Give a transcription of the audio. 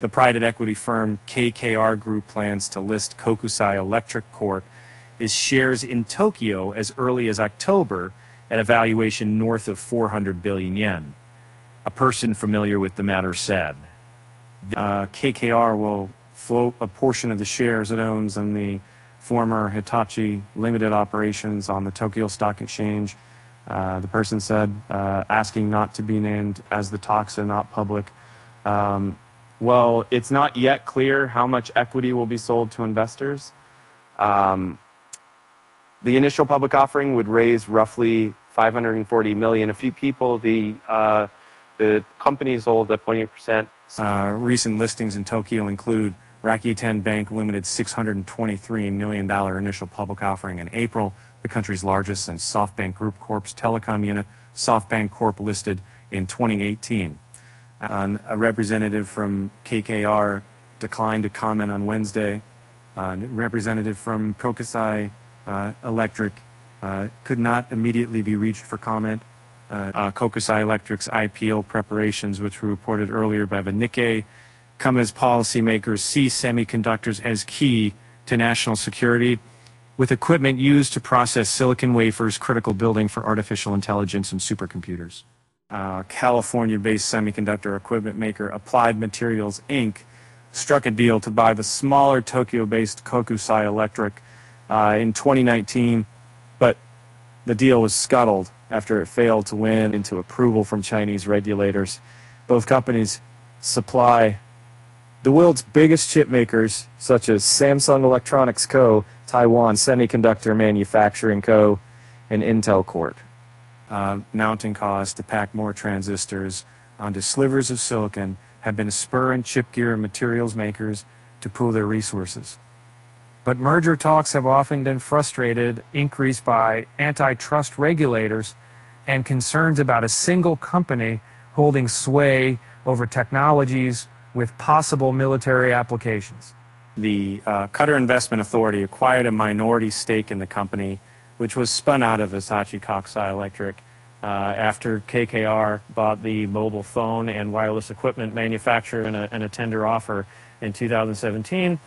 The private equity firm KKR Group plans to list Kokusai Electric Corp. as shares in Tokyo as early as October at a valuation north of 400 billion yen. A person familiar with the matter said, uh, KKR will float a portion of the shares it owns in the former Hitachi Limited operations on the Tokyo Stock Exchange. Uh, the person said, uh, asking not to be named as the talks are not public. Um, well, it's not yet clear how much equity will be sold to investors. Um, the initial public offering would raise roughly 540 million. A few people, the uh, the companies hold at 28%. Uh, recent listings in Tokyo include Rakuten Bank Limited $623 million initial public offering in April, the country's largest, and SoftBank Group Corp's telecom unit, SoftBank Corp listed in 2018. Uh, a representative from KKR declined to comment on Wednesday. Uh, representative from Kokusai uh, Electric uh, could not immediately be reached for comment. Uh, uh, Kokusai Electric's IPO preparations, which were reported earlier by the Nikkei, come as policymakers see semiconductors as key to national security, with equipment used to process silicon wafers critical building for artificial intelligence and supercomputers. Uh, California-based semiconductor equipment maker Applied Materials Inc. struck a deal to buy the smaller Tokyo-based Kokusai Electric uh, in 2019, but the deal was scuttled after it failed to win into approval from Chinese regulators. Both companies supply the world's biggest chip makers, such as Samsung Electronics Co., Taiwan Semiconductor Manufacturing Co., and Intel Corp. Uh, mounting costs to pack more transistors onto slivers of silicon have been a spur in chip gear and materials makers to pool their resources. But merger talks have often been frustrated, increased by antitrust regulators and concerns about a single company holding sway over technologies with possible military applications. The uh, Qatar Investment Authority acquired a minority stake in the company, which was spun out of Hitachi Kokusai Electric uh, after KKR bought the mobile phone and wireless equipment manufacturer in a, in a tender offer in 2017.